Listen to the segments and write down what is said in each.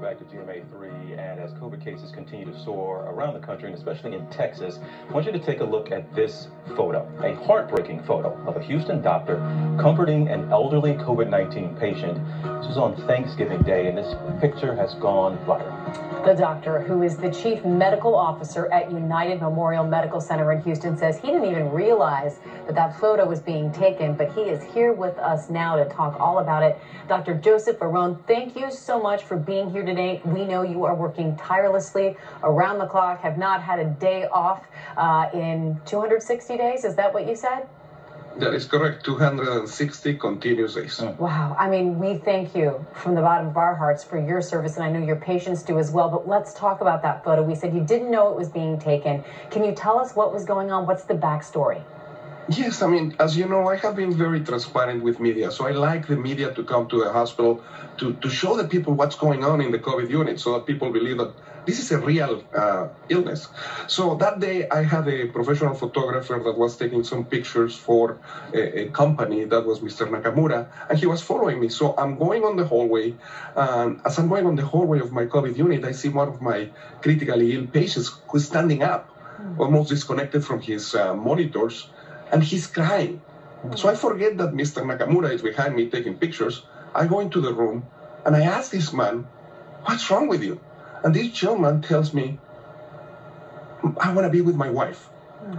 Back to GMA3. And as COVID cases continue to soar around the country, and especially in Texas, I want you to take a look at this photo, a heartbreaking photo of a Houston doctor comforting an elderly COVID 19 patient. This was on Thanksgiving Day, and this picture has gone viral. The doctor, who is the chief medical officer at United Memorial Medical Center in Houston, says he didn't even realize that that photo was being taken, but he is here with us now to talk all about it. Dr. Joseph Varon, thank you so much for being here today. We know you are working tirelessly around the clock, have not had a day off uh, in 260 days. Is that what you said? That is correct. 260 continuous days. Wow. I mean, we thank you from the bottom of our hearts for your service, and I know your patients do as well. But let's talk about that photo. We said you didn't know it was being taken. Can you tell us what was going on? What's the backstory? Yes, I mean, as you know, I have been very transparent with media. So I like the media to come to the hospital to, to show the people what's going on in the COVID unit so that people believe that this is a real uh, illness. So that day, I had a professional photographer that was taking some pictures for a, a company that was Mr. Nakamura, and he was following me. So I'm going on the hallway, and as I'm going on the hallway of my COVID unit, I see one of my critically ill patients who's standing up, almost disconnected from his uh, monitors and he's crying. So I forget that Mr. Nakamura is behind me taking pictures. I go into the room and I ask this man, What's wrong with you? And this gentleman tells me, I want to be with my wife.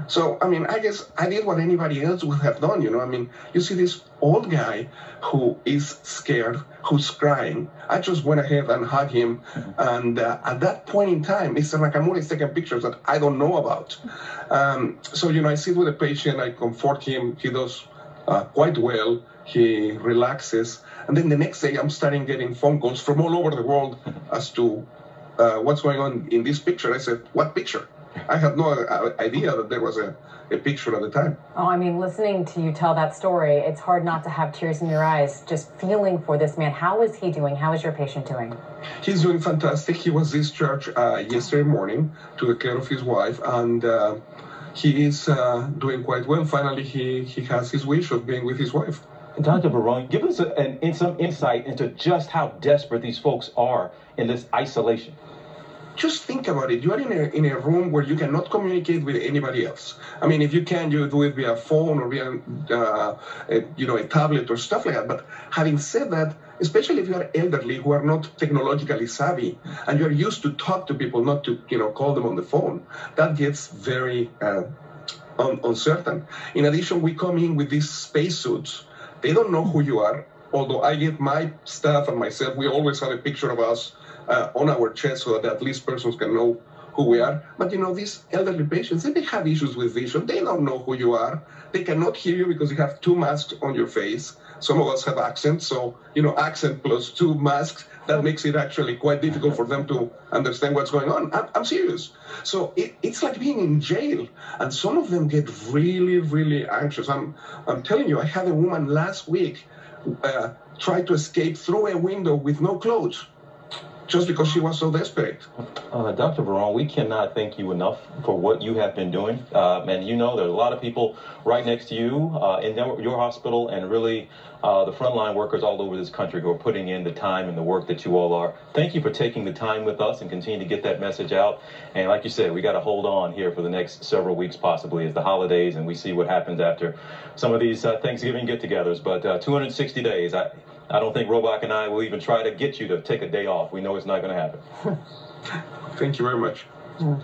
So, I mean, I guess I did what anybody else would have done, you know. I mean, you see this old guy who is scared, who's crying. I just went ahead and hugged him. And uh, at that point in time, Mr. Nakamura is taking pictures that I don't know about. Um, so, you know, I sit with the patient, I comfort him. He does uh, quite well. He relaxes. And then the next day, I'm starting getting phone calls from all over the world as to uh, what's going on in this picture. I said, What picture? I had no uh, idea that there was a, a picture at the time. Oh, I mean, listening to you tell that story, it's hard not to have tears in your eyes just feeling for this man. How is he doing? How is your patient doing? He's doing fantastic. He was discharged uh, yesterday morning to the care of his wife, and uh, he is uh, doing quite well. Finally, he, he has his wish of being with his wife. Dr. Varon, give us a, an, some insight into just how desperate these folks are in this isolation just think about it. You are in a, in a room where you cannot communicate with anybody else. I mean, if you can, you do it via phone or via, uh, a, you know, a tablet or stuff like that. But having said that, especially if you are elderly who are not technologically savvy and you're used to talk to people, not to, you know, call them on the phone, that gets very uh, un- uncertain. In addition, we come in with these spacesuits. They don't know who you are although I get my staff and myself, we always have a picture of us uh, on our chest so that at least persons can know who we are. But you know, these elderly patients, they may have issues with vision. They don't know who you are. They cannot hear you because you have two masks on your face. Some of us have accents, so you know, accent plus two masks, that makes it actually quite difficult for them to understand what's going on. I'm, I'm serious. So it, it's like being in jail, and some of them get really, really anxious. I'm, I'm telling you, I had a woman last week uh, try to escape through a window with no clothes just because she was so desperate. Uh, Dr. Varon, we cannot thank you enough for what you have been doing. Uh, and you know, there's a lot of people right next to you uh, in your hospital and really uh, the frontline workers all over this country who are putting in the time and the work that you all are. Thank you for taking the time with us and continue to get that message out. And like you said, we got to hold on here for the next several weeks, possibly as the holidays and we see what happens after some of these uh, Thanksgiving get-togethers. But uh, 260 days, I, I don't think Robach and I will even try to get you to take a day off. We know it's not going to happen. Thank you very much. Mm.